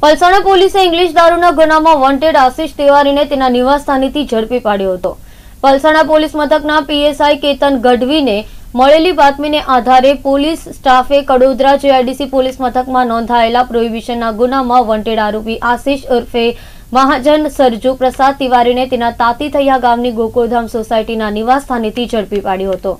પલસાણા પોલીસે ઇંગ્લિશ દારૂના ગુનામાં વોન્ટેડ આશિષ તિવારીને તેના નિવાસસ્થાનેથી ઝડપી પાડ્યો હતો. પલસાણા પોલીસ મથકના પીએસઆઈ કેતન ગઢવીને મળેલી બાતમીને આધારે પોલીસ સ્ટાફે કડોદરા જેઆઈડીસી પોલીસ મથકમાં નોંધાયેલા પ્રોહિબિશનના ગુનામાં વોન્ટેડ આરોપી આશિષ ઉર્ફે મહાજન સરજુ પ્રસાદ તિવારીને તેના તાતી થયા ગામની ગોકુળધામ સોસાયટીના નિવાસસ્થાનેથી ઝડપી પાડ્યો હતો.